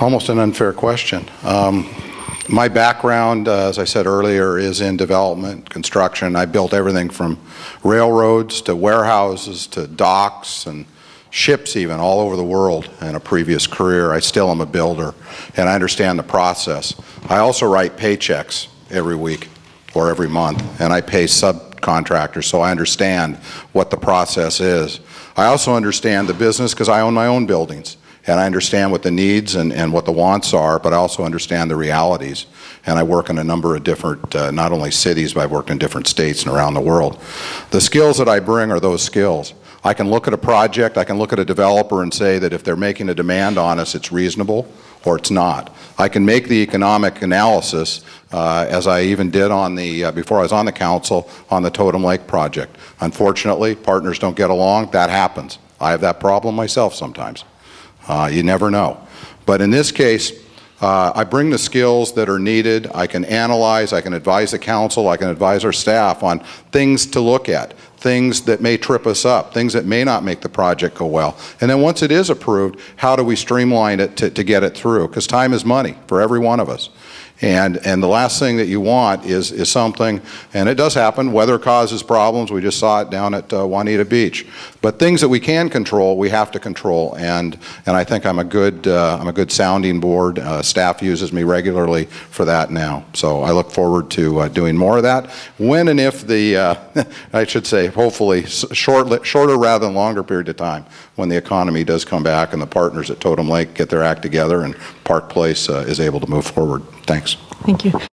Almost an unfair question. Um, my background, uh, as I said earlier, is in development, construction. I built everything from railroads to warehouses to docks and ships even all over the world in a previous career. I still am a builder and I understand the process. I also write paychecks every week or every month and I pay subcontractors so I understand what the process is. I also understand the business because I own my own buildings and I understand what the needs and, and what the wants are, but I also understand the realities. And I work in a number of different, uh, not only cities, but I've worked in different states and around the world. The skills that I bring are those skills. I can look at a project, I can look at a developer and say that if they're making a demand on us, it's reasonable or it's not. I can make the economic analysis, uh, as I even did on the, uh, before I was on the council, on the Totem Lake project. Unfortunately, partners don't get along, that happens. I have that problem myself sometimes. Uh, you never know. But in this case, uh, I bring the skills that are needed. I can analyze, I can advise the council, I can advise our staff on things to look at, things that may trip us up, things that may not make the project go well. And then once it is approved, how do we streamline it to, to get it through? Because time is money for every one of us. And, and the last thing that you want is, is something, and it does happen, weather causes problems. We just saw it down at uh, Juanita Beach. But things that we can control, we have to control. And, and I think I'm a good, uh, I'm a good sounding board. Uh, staff uses me regularly for that now. So I look forward to uh, doing more of that. When and if the, uh, I should say, hopefully short, shorter rather than longer period of time, when the economy does come back and the partners at Totem Lake get their act together and Park Place uh, is able to move forward. Thanks. Thank you.